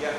Yeah.